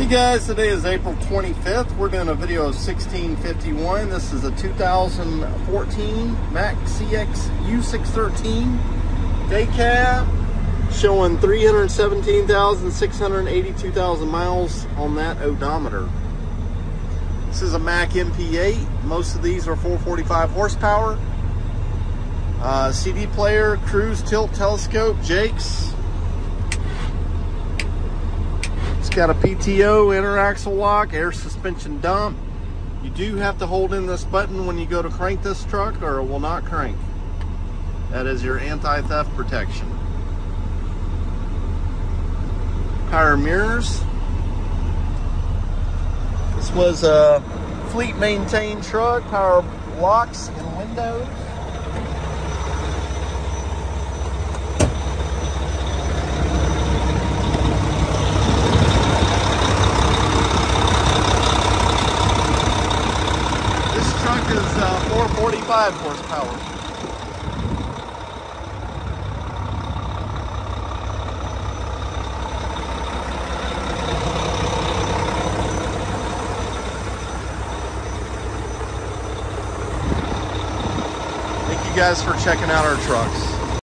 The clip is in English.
Hey guys, today is April 25th. We're doing a video of 1651. This is a 2014 Mack CX U613 day cab showing 317,682,000 miles on that odometer. This is a Mack MP8. Most of these are 445 horsepower. Uh, CD player, cruise tilt telescope, Jakes, got a PTO, interaxle lock, air suspension dump. You do have to hold in this button when you go to crank this truck or it will not crank. That is your anti-theft protection. Power mirrors. This was a fleet maintained truck, power locks and windows. Truck is uh, 445 horsepower. Thank you guys for checking out our trucks.